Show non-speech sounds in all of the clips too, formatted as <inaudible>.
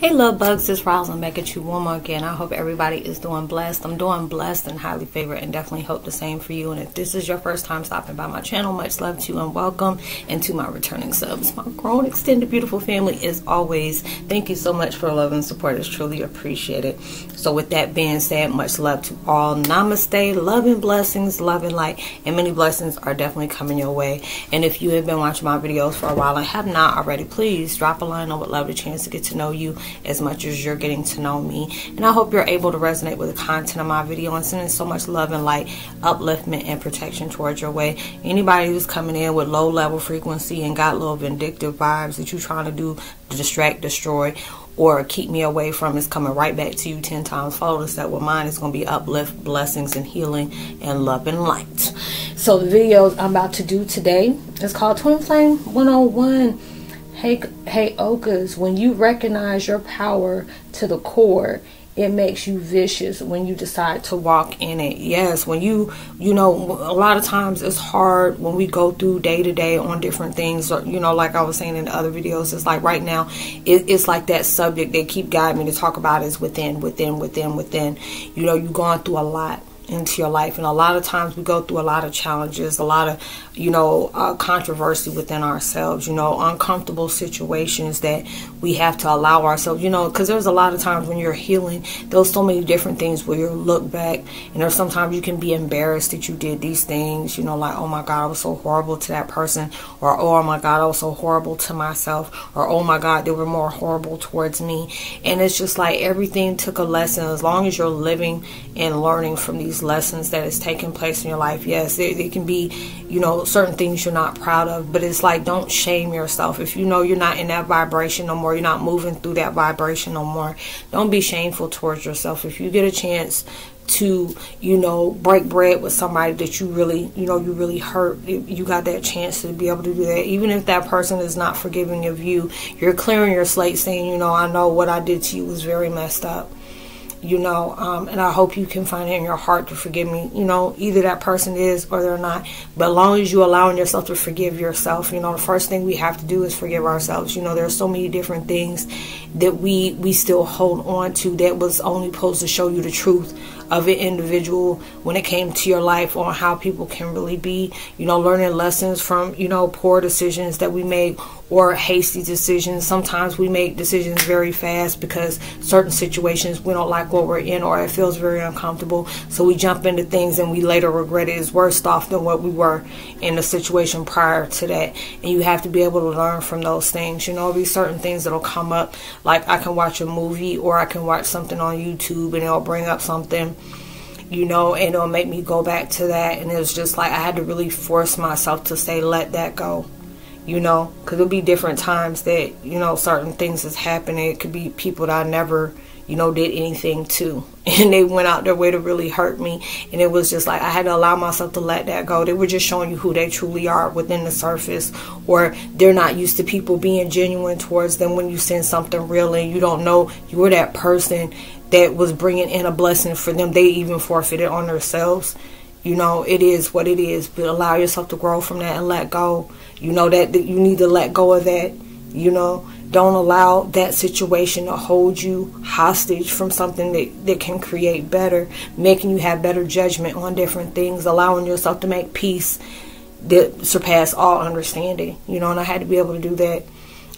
Hey love bugs, it's Roslynn back at you one more again. I hope everybody is doing blessed. I'm doing blessed and highly favored and definitely hope the same for you. And if this is your first time stopping by my channel, much love to you and welcome. And to my returning subs, my grown, extended, beautiful family as always. Thank you so much for love and support. It's truly appreciated. So with that being said, much love to all. Namaste, love and blessings, love and light. And many blessings are definitely coming your way. And if you have been watching my videos for a while and have not already, please drop a line. I would love the chance to get to know you as much as you're getting to know me. And I hope you're able to resonate with the content of my video and sending so much love and light, upliftment, and protection towards your way. Anybody who's coming in with low level frequency and got little vindictive vibes that you're trying to do to distract, destroy, or keep me away from is coming right back to you 10 times fold. That with mine is going to be uplift, blessings, and healing, and love and light. So the videos I'm about to do today is called Twin Flame 101 Hey, Heyokas, when you recognize your power to the core, it makes you vicious when you decide to walk in it. Yes, when you, you know, a lot of times it's hard when we go through day to day on different things. Or, you know, like I was saying in the other videos, it's like right now, it, it's like that subject they keep guiding me to talk about is within, within, within, within. You know, you've gone through a lot into your life. And a lot of times we go through a lot of challenges a lot of you know uh, controversy within ourselves you know uncomfortable situations that we have to allow ourselves you know because there's a lot of times when you're healing there's so many different things where you look back and there's sometimes you can be embarrassed that you did these things you know like oh my god i was so horrible to that person or oh my god i was so horrible to myself or oh my god they were more horrible towards me. And it's just like everything took a lesson. As long as you're living and learning from these lessons that is taking place in your life. Yes, it, it can be, you know, certain things you're not proud of, but it's like don't shame yourself. If you know you're not in that vibration no more, you're not moving through that vibration no more, don't be shameful towards yourself. If you get a chance to you know break bread with somebody that you really you know you really hurt you got that chance to be able to do that even if that person is not forgiving of you you're clearing your slate saying you know i know what i did to you was very messed up you know, um, and I hope you can find it in your heart to forgive me. You know, either that person is or they're not. But as long as you allowing yourself to forgive yourself, you know, the first thing we have to do is forgive ourselves. You know, there are so many different things that we we still hold on to that was only supposed to show you the truth of an individual when it came to your life on how people can really be. You know, learning lessons from you know poor decisions that we make or hasty decisions. Sometimes we make decisions very fast because certain situations we don't like what we're in or it feels very uncomfortable. So we jump into things and we later regret it is worse off than what we were in the situation prior to that. And you have to be able to learn from those things. You know, be certain things that'll come up. Like I can watch a movie or I can watch something on YouTube and it'll bring up something you know, and it'll make me go back to that. And it was just like I had to really force myself to say, let that go you know, because it'll be different times that, you know, certain things is happening. It could be people that I never, you know, did anything to. <laughs> And they went out their way to really hurt me. And it was just like I had to allow myself to let that go. They were just showing you who they truly are within the surface. Or they're not used to people being genuine towards them when you send something real and you don't know you're that person that was bringing in a blessing for them. They even forfeited on themselves. You know, it is what it is. But allow yourself to grow from that and let go you know that, that you need to let go of that. You know, don't allow that situation to hold you hostage from something that, that can create better, making you have better judgment on different things, allowing yourself to make peace that surpass all understanding. You know, and I had to be able to do that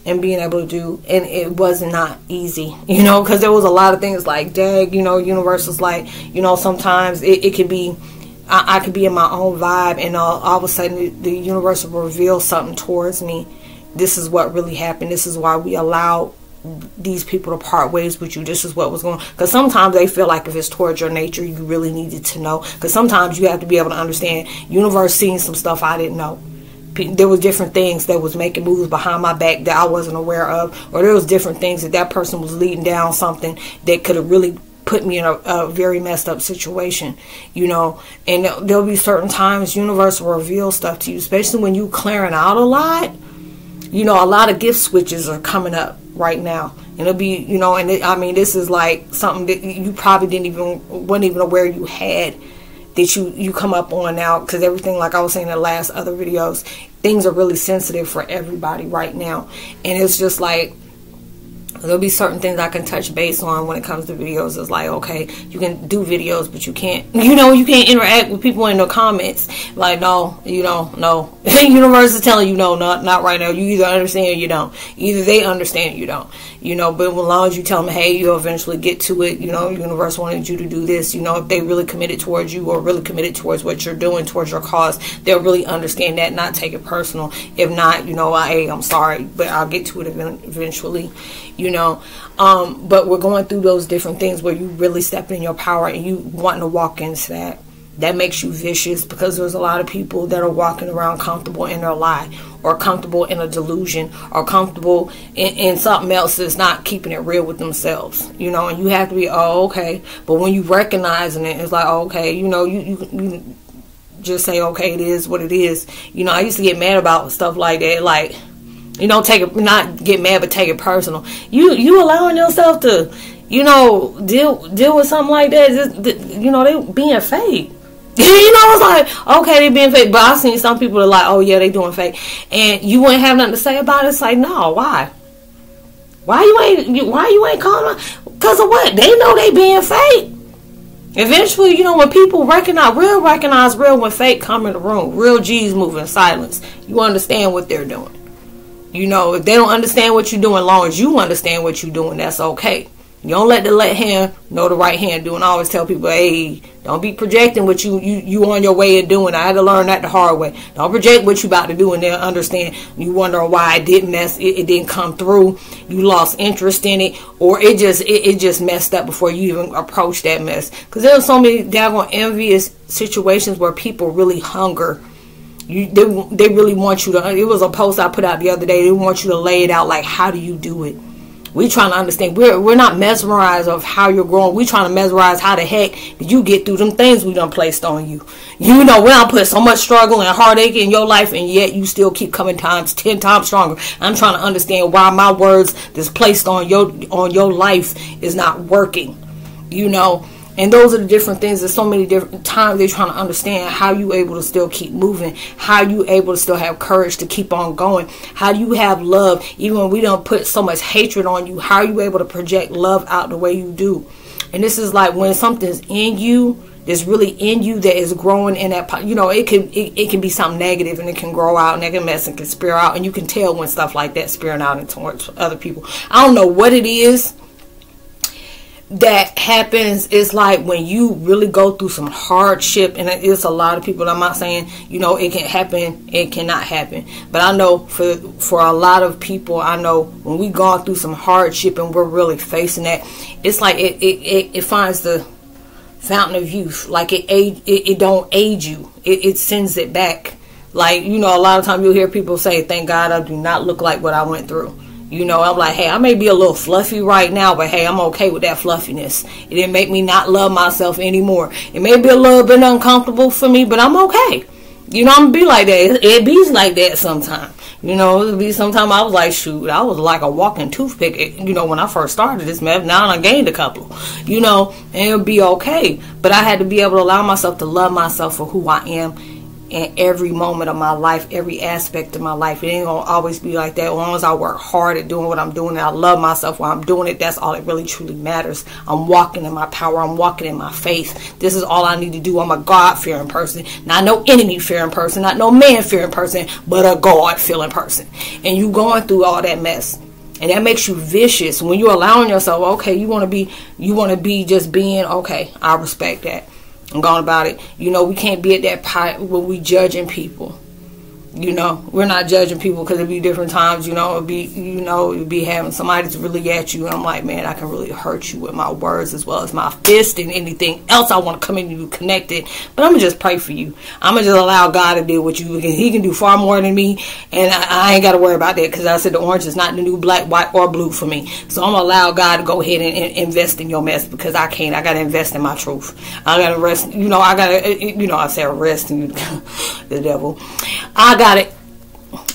and being able to do and it was not easy <laughs> you know because there was a lot of things like dag you know universe was like you know sometimes it, it could be I, I could be in my own vibe, and all, all of a sudden the, universe will reveal something towards me. This is what really happened. This is why we allowed these people to part ways with you. This is what was going. Because sometimes they feel like if it's towards your nature, you really needed to know. Because sometimes you have to be able to understand. Universe seeing some stuff I didn't know. There was different things that was making moves behind my back that I wasn't aware of, or there was different things that that person was leading down something that could have really put me in a, a, very messed up situation, you know. And there'll be certain times universe will reveal stuff to you, especially when you clearing out a lot. You know, a lot of gift switches are coming up right now, and it'll be, you know, and it, I mean, this is like something that you probably didn't even wasn't even aware you had that you you come up on now because everything, like I was saying in the last other videos, things are really sensitive for everybody right now, and it's just like there'll be certain things I can touch base on when it comes to videos. It's like, okay, you can do videos, but you can't, <laughs> you know, you can't interact with people in the comments. Like, no, you don't, no. <laughs> universe is telling you, no, not not right now. You either understand or you don't. Either they understand or you don't. You know, but as long as you tell them, hey, you'll eventually get to it. You know, universe wanted you to do this. You know, if they really committed towards you or really committed towards what you're doing, towards your cause, they'll really understand that, not take it personal. If not, you know, hey, I'm sorry, but I'll get to it eventually you know. Um, but we're going through those different things where you really step in your power and you want to walk into that. That makes you vicious because there's a lot of people that are walking around comfortable in their lie or comfortable in a delusion or comfortable in, in something else that's not keeping it real with themselves, you know. And you have to be, oh, okay. But when you recognizing it, it's like, oh, okay, you know, you, you, you just say, okay, it is what it is. You know, I used to get mad about stuff like that, like you know, take it not get mad, but take it personal. You you allowing yourself to, you know, deal deal with something like that. Just, you know, they being fake. <laughs> you know, it's like okay, they being fake, but I've seen some people are like, oh yeah, they doing fake, and you wouldn't have nothing to say about it. It's like, no, why? Why you ain't? Why you ain't calling? Cause of what? They know they being fake. Eventually, you know, when people recognize real, recognize real when fake come in the room, real G's move in silence. You understand what they're doing. You know, if they don't understand what you're doing, long as you understand what you're doing, that's okay. You don't let the left hand know the right hand doing. I always tell people, hey, don't be projecting what you, you, you on your way of doing. I had to learn that the hard way. Don't project what you about to do and they'll understand. You wonder why it didn't mess, it, it didn't come through. You lost interest in it or it just, it, it just messed up before you even approached that mess. Cause there are so many daggone envious situations where people really hunger you, they they really want you to. It was a post I put out the other day. They want you to lay it out like how do you do it. We trying to understand. We're we're not mesmerized of how you're growing. We trying to mesmerize how the heck did you get through them things we done placed on you. You know we don't put so much struggle and heartache in your life, and yet you still keep coming times ten times stronger. I'm trying to understand why my words that's placed on your on your life is not working. You know and those are the different things. There's so many different times they're trying to understand how you able to still keep moving, how you able to still have courage to keep on going, how do you have love even when we don't put so much hatred on you. How are you able to project love out the way you do? And this is like when something's in you that's really in you that is growing in that you know it can it, it can be something negative and it can grow out and it can mess and can spear out and you can tell when stuff like that spearing out into other people i don't know what it is that happens is like when you really go through some hardship and it's a lot of people i'm not saying you know it can happen it cannot happen. But i know for for a lot of people i know when we gone through some hardship and we're really facing that it's like it it, it, it finds the fountain of youth. Like it age it, it don't age you. It, it sends it back. Like you know a lot of times you'll hear people say thank god i do not look like what i went through you know, I'm like, hey, I may be a little fluffy right now, but hey, I'm okay with that fluffiness. It didn't make me not love myself anymore. It may be a little bit uncomfortable for me, but I'm okay. You know, I'm be like that. It, be like that sometimes. You know, it be sometimes I was like, shoot, I was like a walking toothpick. Eh, you know, when I first started this meth, now I gained a couple. You know, and it'll be okay. But I had to be able to allow myself to love myself for who I am in every moment of my life, every aspect of my life. It ain't gonna always be like that. As long as I work hard at doing what I'm doing and I love myself while I'm doing it, that's all that really truly matters. I'm walking in my power, I'm walking in my faith. This is all I need to do. I'm a God fearing person, not no enemy fearing person, not no man fearing person, but a God feeling person. And you going through all that mess and that makes you vicious when you're allowing yourself okay you want to be you want to be just being okay i respect that and gone about it. You know, we can't be at that part where we judging people you know, we're not judging people because it'd be different times, you know, it'd be, you know, it'd be having somebody that's really at you. And I'm like, man, I can really hurt you with my words as well as my fist and anything else I want to come in and you connected. But I'm to just pray for you. I'm to just allow God to deal with you. He can do far more than me. And I, I ain't got to worry about that because I said the orange is not the new black, white, or blue for me. So I'm to allow God to go ahead and, and invest in your mess because I can't. I got to invest in my truth. I got to rest, you know, I got to, you know, I say rest in <laughs> the devil. I got to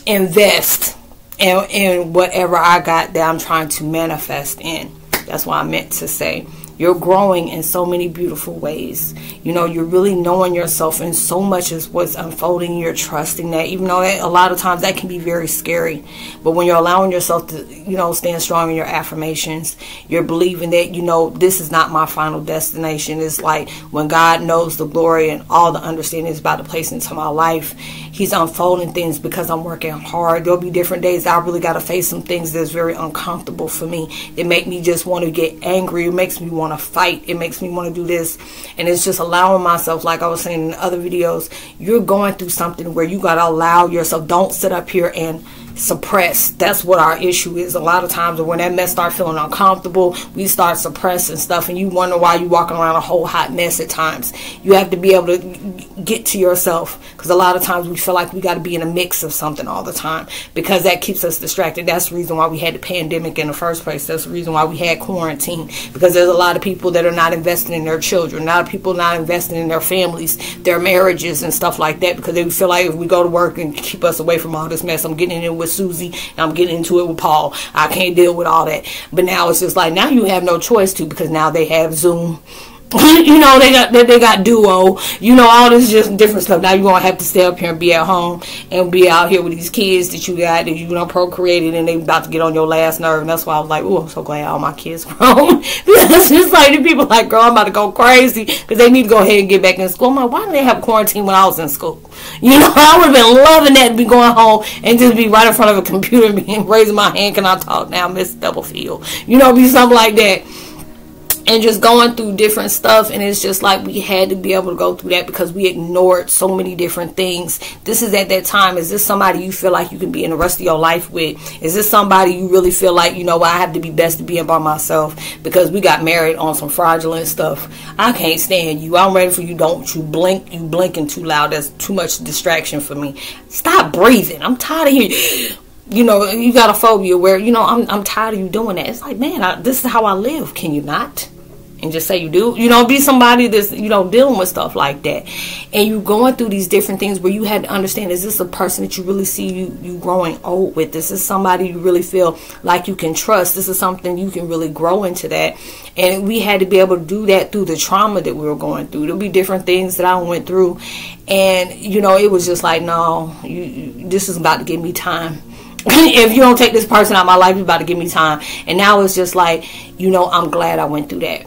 invest in, in whatever I got that I'm trying to manifest in. That's what I meant to say. you're growing in so many beautiful ways. You know, you're really knowing yourself, and so much is what's unfolding. You're trusting that, even though a lot of times that can be very scary. But when you're allowing yourself to, you know, stand strong in your affirmations, you're believing that, you know, this is not my final destination. It's like when God knows the glory and all the understanding is about to place into my life, He's unfolding things because I'm working hard. There'll be different days I really got to face some things that's very uncomfortable for me. It make me just want to get angry. It makes me want to fight. It makes me want to do this. And it's just allowing myself, like I was saying in other videos, you're going through something where you got to allow yourself. Don't sit up here and suppress. That's what our issue is. A lot of times when that mess start feeling uncomfortable, we start suppressing stuff and you wonder why you walking around a whole hot mess at times. You have to be able to get to yourself because a lot of times we feel like we got to be in a mix of something all the time because that keeps us distracted. That's the reason why we had the pandemic in the first place. That's the reason why we had quarantine because there's a lot of people that are not investing in their children. A lot of people not investing in their families, their marriages and stuff like that because they feel like if we go to work and keep us away from all this mess, I'm getting in with with Susie I'm getting into it with Paul. I can't deal with all that. But now it's just like now you have no choice to because now they have Zoom <laughs> you know they got they got duo. You know all this just different stuff. Now you're gonna have to stay up here and be at home and be out here with these kids that you got that you know procreated and they about to get on your last nerve. And that's why i was like oh i'm so glad all my kids <laughs> grown. Because it's like the people like girl i'm about to go crazy. Because they need to go ahead and get back in school. I'm like why did they have quarantine when i was in school? <laughs> You know i would have been loving that to be going home and just be right in front of a computer and raising my hand can i talk now miss Doublefield you know be something like that and just going through different stuff and it's just like we had to be able to go through that because we ignored so many different things. This is at that time. Is this somebody you feel like you can be in the rest of your life with? Is this somebody you really feel like you know i have to be best to be by myself? Because we got married on some fraudulent stuff. I can't stand you. I'm ready for you. Don't you blink. You blinking too loud. That's too much distraction for me. Stop breathing. I'm tired of hearing <gasps> you know, you got a phobia where, you know, I'm, I'm tired of you doing that. It's like, man, I, this is how I live. Can you not? And just say you do you know be somebody that's you know dealing with stuff like that. And you going through these different things where you had to understand is this a person that you really see you you growing old with? This is somebody you really feel like you can trust. This is something you can really grow into that. And we had to be able to do that through the trauma that we were going through. There'll be different things that i went through. And you know it was just like no you, you this is about to give me time. <laughs> If you don't take this person out of my life, you're about to give me time. And now it's just like, you know, I'm glad I went through that.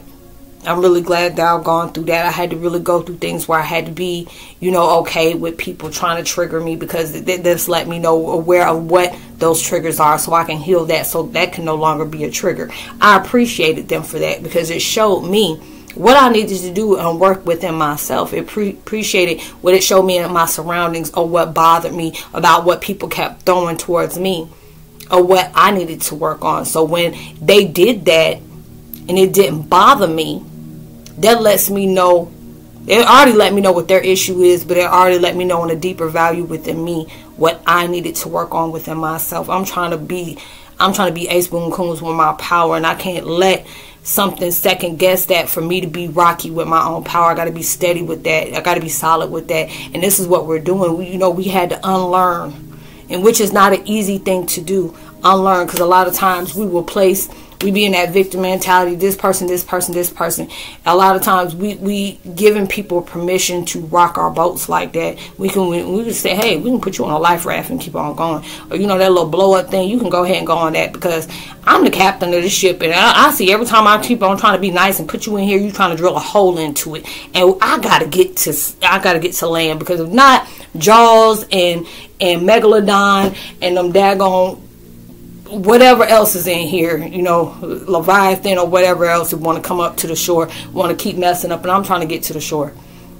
I'm really glad that I've gone through that. I had to really go through things where I had to be, you know, okay with people trying to trigger me because this let me know aware of what those triggers are so I can heal that so that can no longer be a trigger. I appreciated them for that because it showed me what I needed to do and work within myself. It pre- appreciated what it showed me in my surroundings or what bothered me about what people kept throwing towards me or what I needed to work on. So when they did that and it didn't bother me, that lets me know it already let me know what their issue is, but it already let me know on a deeper value within me what I needed to work on within myself. I'm trying to be I'm trying to be Ace Boon Coons with my power and I can't let something second guess that for me to be rocky with my own power. I gotta be steady with that. I gotta be solid with that. And this is what we're doing. We, you know, we had to unlearn. And which is not an easy thing to do. Unlearn because a lot of times we will place we be in that victim mentality this person this person this person. A lot of times we we giving people permission to rock our boats like that. We can we, we can say hey we can put you on a life raft and keep on going. Or you know that little blow up thing you can go ahead and go on that because i'm the captain of the ship and I, I see every time i keep on trying to be nice and put you in here you trying to drill a hole into it. And i gotta get to i gotta get to land because if not jaws and and megalodon and them daggone whatever else is in here, you know, Leviathan or whatever else want to come up to the shore, want to keep messing up, and I'm trying to get to the shore.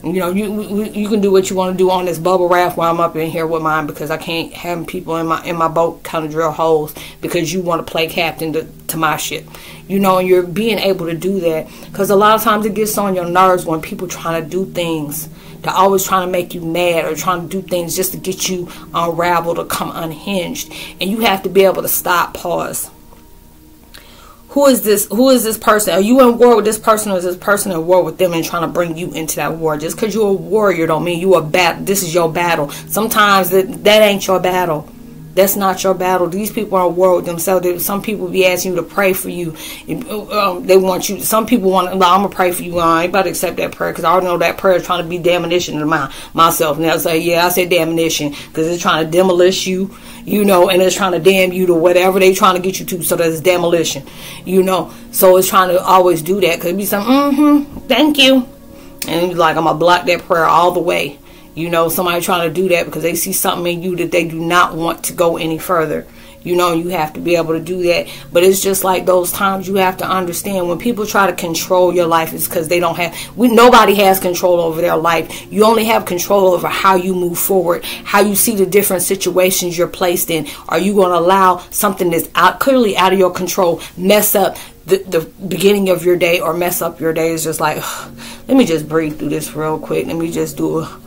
You know, you you can do what you want to do on this bubble raft while I'm up in here with mine because I can't have people in my in my boat kind of drill holes because you want to play captain to, to my ship. You know, and you're being able to do that because a lot of times it gets on your nerves when people trying to do things they're always trying to make you mad or trying to do things just to get you unraveled or come unhinged. And you have to be able to stop, pause. Who is this? Who is this person? Are you in war with this person, or is this person in war with them and trying to bring you into that war? Just because you're a warrior don't mean you a bat. This is your battle. Sometimes that that ain't your battle. That's not your battle. These people are with themselves. Some people be asking you to pray for you. Um, they want you. Some people want. I'm gonna pray for you. I ain't about to accept that prayer because I already know that prayer is trying to be damnation to my myself. And I say, yeah, I say damnation because it's trying to demolish you. You know, and it's trying to damn you to whatever they trying to get you to. So that's demolition. You know, so it's trying to always do that because be some. Mm-hmm. Thank you. And like I'm gonna block that prayer all the way you know, somebody trying to do that because they see something in you that they do not want to go any further. You know, you have to be able to do that. But it's just like those times you have to understand when people try to control your life, it's because they don't have, we, nobody has control over their life. You only have control over how you move forward, how you see the different situations you're placed in. Are you going to allow something that's out, clearly out of your control mess up the, the beginning of your day or mess up your day? Is just like, <sighs> let me just breathe through this real quick. Let me just do a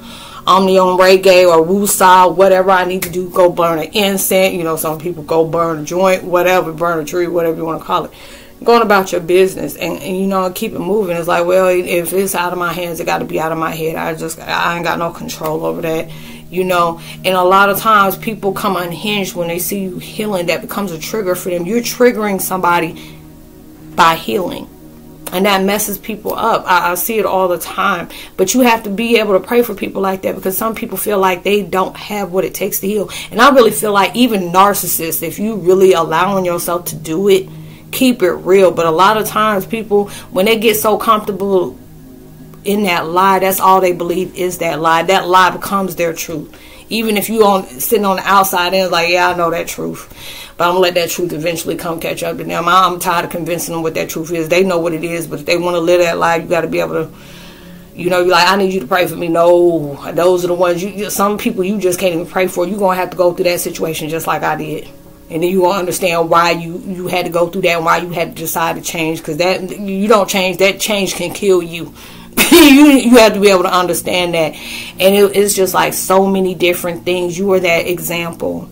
Omnium reggae or woosah, whatever I need to do, go burn an incense. You know, some people go burn a joint, whatever, burn a tree, whatever you want to call it. Going about your business and, and you know keep it moving. It's like, well, if it's out of my hands, it got to be out of my head. I just I ain't got no control over that you know and a lot of times people come unhinged when they see you healing that becomes a trigger for them you're triggering somebody by healing and that messes people up. I, I, see it all the time. But you have to be able to pray for people like that because some people feel like they don't have what it takes to heal. And I really feel like even narcissists, if you really allowing yourself to do it, keep it real. But a lot of times people, when they get so comfortable in that lie, that's all they believe is that lie. That lie becomes their truth. Even if you on sitting on the outside and like, yeah, I know that truth. But I'm gonna let that truth eventually come catch up to them. I'm tired of convincing them what that truth is. They know what it is, but if they want to live that life, you got to be able to. You know, you're like, I need you to pray for me. No, those are the ones you. Some people you just can't even pray for. You're gonna have to go through that situation just like I did, and then you gonna understand why you you had to go through that and why you had to decide to change. Because that you don't change, that change can kill you. <laughs> you you have to be able to understand that, and it, it's just like so many different things. You are that example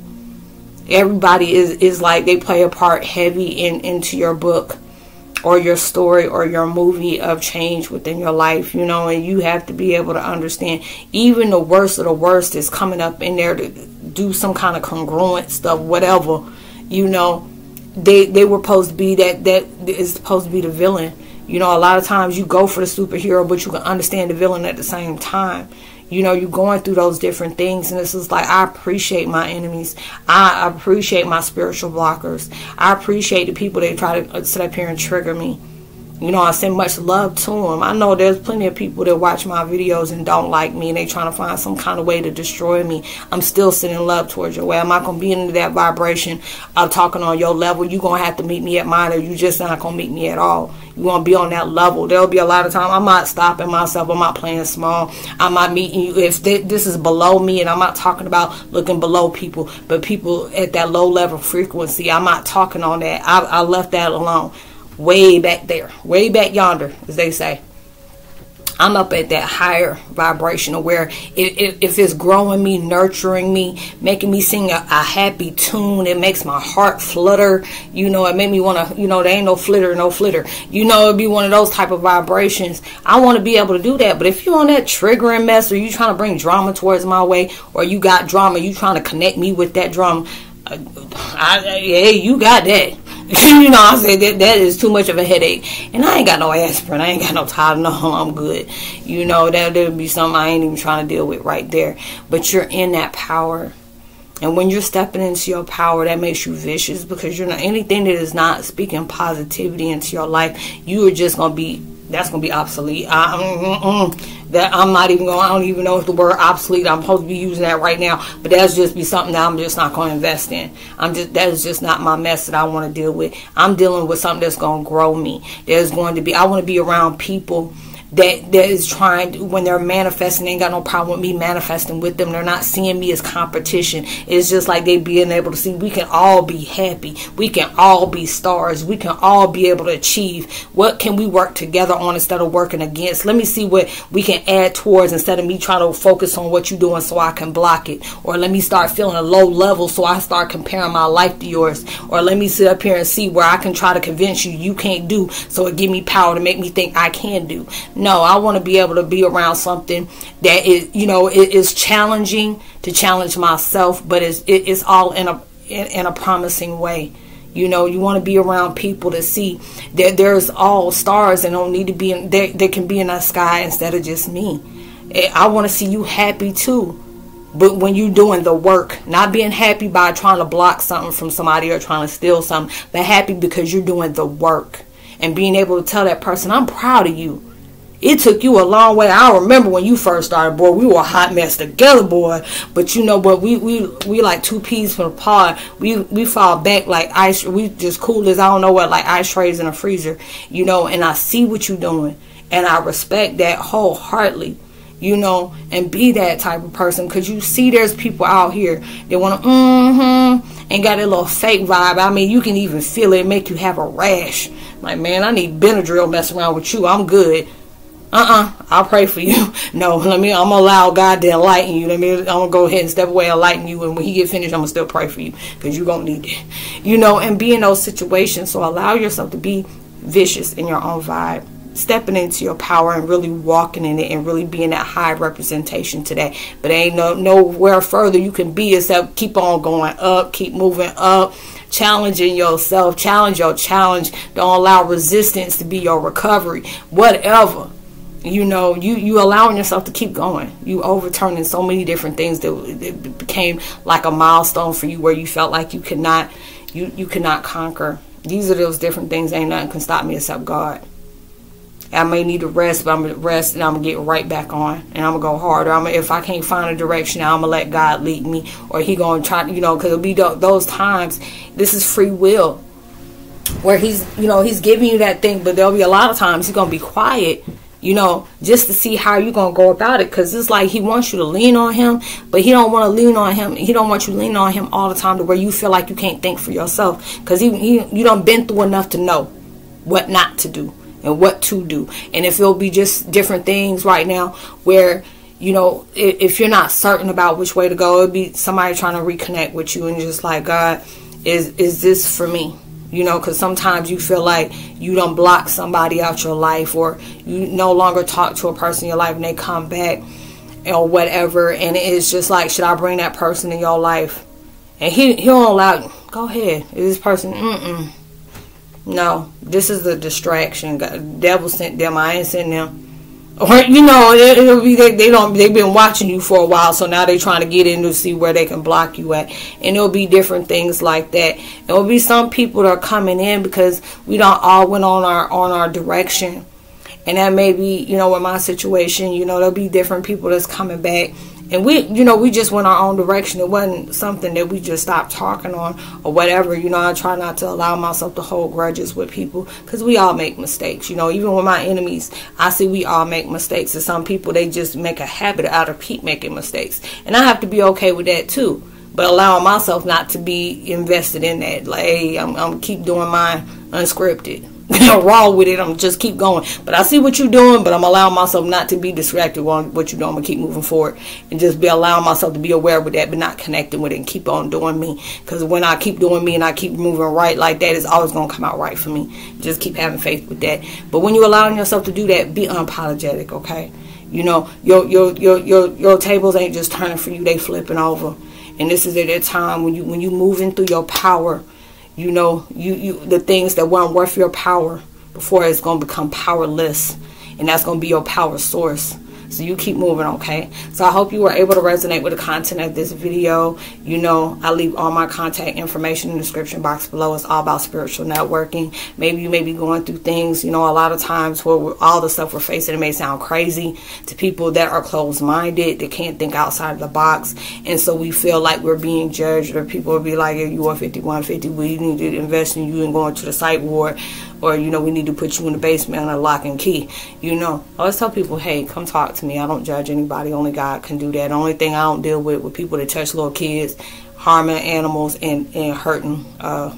everybody is is like they play a part heavy in into your book or your story or your movie of change within your life, you know, and you have to be able to understand even the worst of the worst is coming up in there to do some kind of congruent stuff, whatever, you know. They they were supposed to be that that is supposed to be the villain. You know, a lot of times you go for the superhero, but you can understand the villain at the same time you know, you're going through those different things. And this is like, I appreciate my enemies. I appreciate my spiritual blockers. I appreciate the people that try to uh, sit up here and trigger me. You know, I send much love to them. I know there's plenty of people that watch my videos and don't like me and they trying to find some kind of way to destroy me. I'm still sending love towards your way. I'm not going to be into that vibration of talking on your level. You're going to have to meet me at mine or you just not going to meet me at all. You want to be on that level. There'll be a lot of time I'm not stopping myself. I'm not playing small. I'm not meeting you. If this is below me and I'm not talking about looking below people, but people at that low level frequency, I'm not talking on that. I, I left that alone way back there, way back yonder, as they say. I'm up at that higher vibrational where if it's growing me, nurturing me, making me sing a, a, happy tune, it makes my heart flutter. You know, it made me want to, you know, there ain't no flitter, no flitter. You know, it'd be one of those type of vibrations. I want to be able to do that. But if you're on that triggering mess or you trying to bring drama towards my way or you got drama, you trying to connect me with that drama, uh, I, yeah, you got that. <laughs> you know, I said that that is too much of a headache, and I ain't got no aspirin, I ain't got no Tylenol, <laughs> I'm good. You know, that would be something I ain't even trying to deal with right there. But you're in that power, and when you're stepping into your power, that makes you vicious because you're not anything that is not speaking positivity into your life. You are just gonna be that's gonna be obsolete. I, mm, mm, mm, that I'm not even going. I don't even know if the word obsolete. I'm supposed to be using that right now, but that's just be something that I'm just not to invest in. I'm just that is just not my mess that I want to deal with. I'm dealing with something that's to grow me. There's going to be. I want to be around people that that is trying to, when they're manifesting, they ain't got no problem with me manifesting with them. They're not seeing me as competition. It's just like they being able to see we can all be happy. We can all be stars. We can all be able to achieve. What can we work together on instead of working against? Let me see what we can add towards instead of me trying to focus on what you're doing so I can block it. Or let me start feeling a low level so I start comparing my life to yours. Or let me sit up here and see where I can try to convince you you can't do so it give me power to make me think I can do No, I want to be able to be around something that is, you know, it is challenging to challenge myself, but it's it, it's all in a in, in a promising way. You know, you want to be around people to see that there's all stars and don't need to be in, they, they can be in the sky instead of just me. Eh, I want to see you happy too. But when you're doing the work, not being happy by trying to block something from somebody or trying to steal something, but happy because you're doing the work and being able to tell that person, I'm proud of you. It took you a long way. I remember when you first started, boy. We were a hot mess together, boy. But you know, but we we we like two peas from the pod. We we fall back like ice. We just cool as I don't know what, like ice trays in a freezer, you know. And I see what you're doing, and I respect that wholeheartedly you know, and be that type of person. Because you see, there's people out here that want to, mm-hmm, and got a little fake vibe. I mean, you can even feel it make you have a rash. Like, man, I need Benadryl messing around with you. I'm good. Uh-uh, I'll pray for you. <laughs> No, let me, I'm gonna allow God to enlighten you. Let me, I'm gonna go ahead and step away and enlighten you. And when he get finished, I'm gonna still pray for you because you're gonna need it. You know, and be in those situations. So allow yourself to be vicious in your own vibe stepping into your power and really walking in it and really being that high representation today. But ain't no nowhere further you can be except keep on going up, keep moving up, challenging yourself, challenge your challenge. Don't allow resistance to be your recovery. Whatever. You know, you you allowing yourself to keep going. You overturning so many different things that it became like a milestone for you where you felt like you could not you you could not conquer. These are those different things. Ain't nothing can stop me except God. I may need to rest, but I'm gonna rest and I'm gonna get right back on and I'm gonna go harder. I'm gonna, if I can't find a direction, I'm gonna let God lead me, or He gonna try, to you know, because it'll be those times. This is free will, where He's, you know, He's giving you that thing, but there'll be a lot of times He's gonna be quiet, you know, just to see how you're gonna go about it. Because it's like He wants you to lean on Him, but He don't want to lean on Him. He don't want you lean on Him all the time to where you feel like you can't think for yourself. Because He, he, you don't been through enough to know what not to do and what to do. And if it'll be just different things right now where you know, if you're not certain about which way to go, it'd be somebody trying to reconnect with you and just like, God, is is this for me? You know, because sometimes you feel like you don't block somebody out your life, or you no longer talk to a person in your life, and they come back or whatever, and it's just like, should I bring that person in your life? And he he don't allow. Go ahead. Is this person? Mm-mm. No, this is a distraction. God, devil sent them. I ain't sent them. Or you know, it, will be they, they don't they've been watching you for a while, so now they're trying to get in to see where they can block you at, and it'll be different things like that. It will be some people that are coming in because we don't all went on our on our direction, and that may be you know with my situation, you know there'll be different people that's coming back and we you know we just went our own direction. It wasn't something that we just stopped talking on or whatever you know. I try not to allow myself to hold grudges with people because we all make mistakes you know. Even with my enemies i see we all make mistakes. And some people they just make a habit out of keep making mistakes. And i have to be okay with that too. But allowing myself not to be invested in that. Like hey i'm, I'm keep doing mine unscripted raw with it. I'm just keep going. But I see what you're doing, but I'm allowing myself not to be distracted on what you're doing. I'm gonna keep moving forward and just be allowing myself to be aware with that, but not connecting with it and keep on doing me. Because when I keep doing me and I keep moving right like that, it's always gonna come out right for me. Just keep having faith with that. But when you're allowing yourself to do that, be unapologetic, okay? You know, your your your your your tables ain't just turning for you; they flipping over. And this is at a time when you when you moving through your power you know you, you the things that weren't worth your power before it's going to become powerless. And that's going to be your power source so you keep moving, okay? So I hope you were able to resonate with the content of this video. You know, I leave all my contact information in the description box below. It's all about spiritual networking. Maybe you may be going through things, you know, a lot of times where all the stuff we're facing, it may sound crazy to people that are closed-minded, that can't think outside of the box. And so we feel like we're being judged or people will be like, hey, you are 5150, we need to invest in you and going to the psych ward or you know we need to put you in the basement on a lock and key you know. I always tell people hey come talk to me. I don't judge anybody. Only god can do that. The only thing i don't deal with with people that touch little kids harming animals and and hurting uh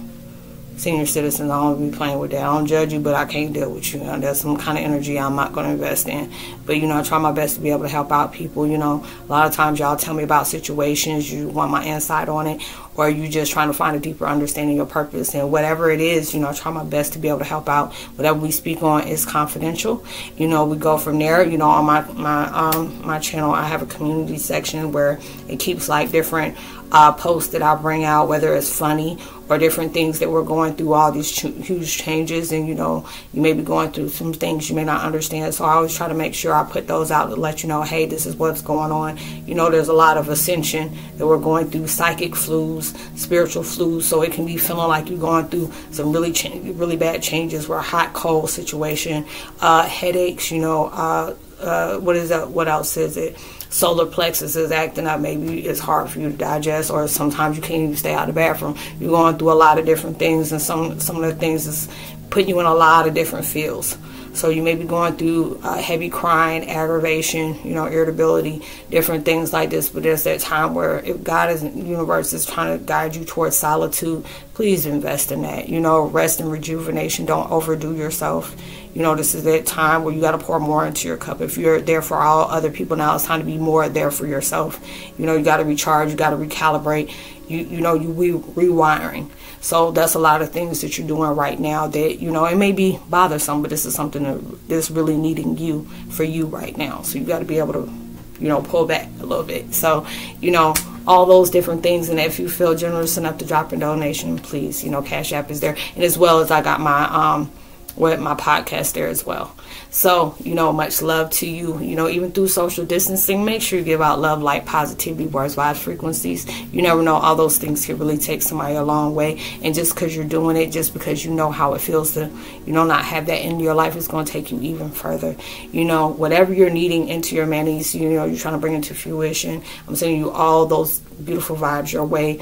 senior citizens, I don't be playing with that. I don't judge you, but I can't deal with you. know, there's some kind of energy I'm not going to invest in. But, you know, I try my best to be able to help out people. You know, a lot of times y'all tell me about situations, you want my insight on it, or you just trying to find a deeper understanding of your purpose and whatever it is, you know, I try my best to be able to help out. Whatever we speak on is confidential. You know, we go from there. You know, on my my um my channel, I have a community section where it keeps like different uh, posts that I bring out, whether it's funny or different things that we're going through, all these ch- huge changes, and you know, you may be going through some things you may not understand. So I always try to make sure I put those out to let you know, hey, this is what's going on. You know, there's a lot of ascension that we're going through, psychic flus, spiritual flus, so it can be feeling like you're going through some really, ch- really bad changes. We're a hot, cold situation, uh, headaches, you know, uh, uh, what is that? What else is it? Solar plexus is acting up, maybe it's hard for you to digest, or sometimes you can't even stay out of the bathroom. You're going through a lot of different things, and some some of the things is putting you in a lot of different fields. So you may be going through uh, heavy crying, aggravation, you know, irritability, different things like this. But there's that time where if God is, universe is trying to guide you towards solitude, please invest in that. You know, rest and rejuvenation. Don't overdo yourself. You know, this is that time where you got to pour more into your cup. If you're there for all other people now, it's time to be more there for yourself. You know, you got to recharge. You got to recalibrate. You you know, you re- rewiring. So that's a lot of things that you're doing right now that, you know, it may be bothersome, but this is something that, that's really needing you for you right now. So you got to be able to, you know, pull back a little bit. So, you know, all those different things. And if you feel generous enough to drop a donation, please, you know, Cash App is there. And as well as I got my, um, with my podcast there as well. So, you know, much love to you. You know, even through social distancing, make sure you give out love, light, positivity, words, vibes, frequencies. You never know, all those things can really take somebody a long way. And just because you're doing it, just because you know how it feels to, you know, not have that in your life is going to take you even further. You know, whatever you're needing into your manis, you know, you're trying to bring into fruition. I'm sending you all those beautiful vibes your way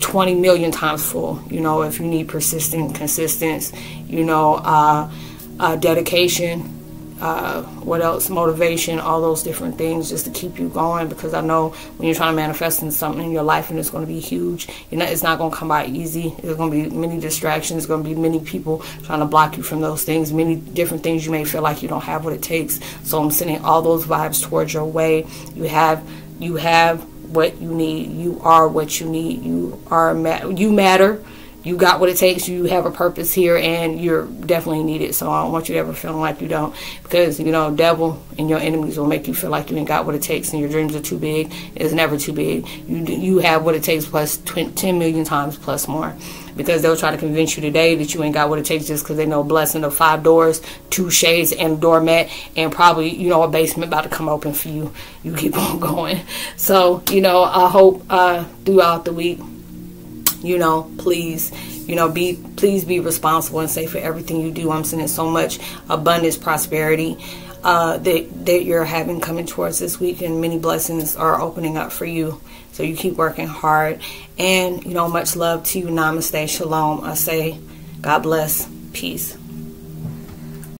20 million times full. You know, if you need persistent, consistency, you know, uh, uh, dedication, uh, what else, motivation, all those different things just to keep you going. Because I know when you're trying to manifest in something in your life and it's going to be huge, you know, it's not going to come by easy. There's going to be many distractions. There's going to be many people trying to block you from those things. Many different things you may feel like you don't have what it takes. So I'm sending all those vibes towards your way. You have, you have what you need. You are what you need. You are ma- you matter. You got what it takes. You have a purpose here, and you're definitely needed. So I don't want you ever feeling like you don't, because you know, devil and your enemies will make you feel like you ain't got what it takes, and your dreams are too big. It's never too big. You you have what it takes plus 20, 10 million times plus more because they'll try to convince you today that you ain't got what it takes just because they know a blessing of five doors, two shades, and a doormat, and probably you know a basement about to come open for you. You keep <laughs> on going. So you know, I hope uh, throughout the week, you know, please. You know, be please be responsible and safe for everything you do. I'm sending so much abundance, prosperity, uh, that that you're having coming towards this week, and many blessings are opening up for you. So you keep working hard, and you know, much love to you. Namaste, shalom. I say, God bless, peace.